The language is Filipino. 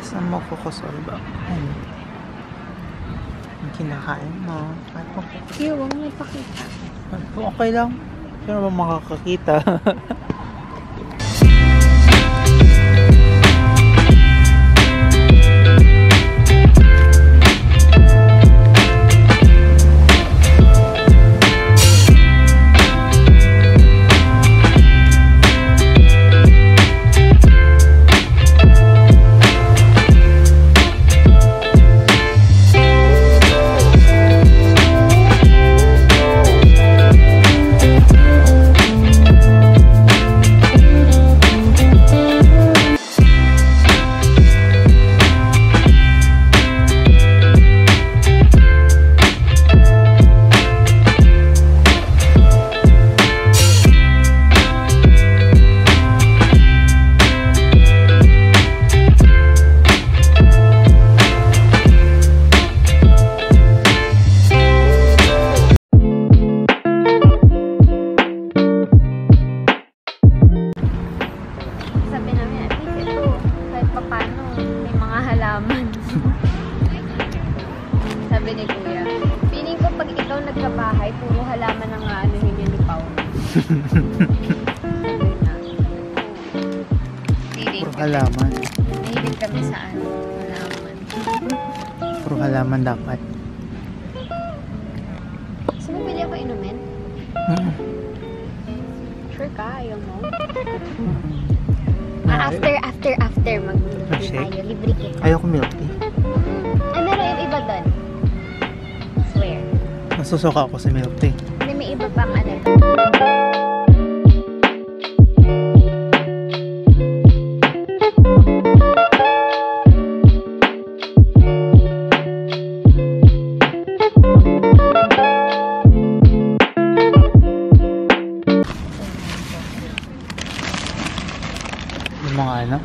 Bes ang ba? Ano? Ang kinakain mo. Ay, po. Ew, huwag mo po, okay lang. Sino ba makakakita? Sabi ni Kuya, feeling ko pag ikaw nagkabahay, puro halaman ang ano ninyo ni Pao. Puro ko. halaman. Mahilig kami sa ano, halaman. Puro halaman dapat. Gusto mo pili ako inumin? Mm. Sure ka, ayaw mo? Ah, after, after, after, mag shake? tayo, libre kita. Ayoko milk tea. susuka ako sa milk tea. Hindi, may iba pang ano. Yung mga ano?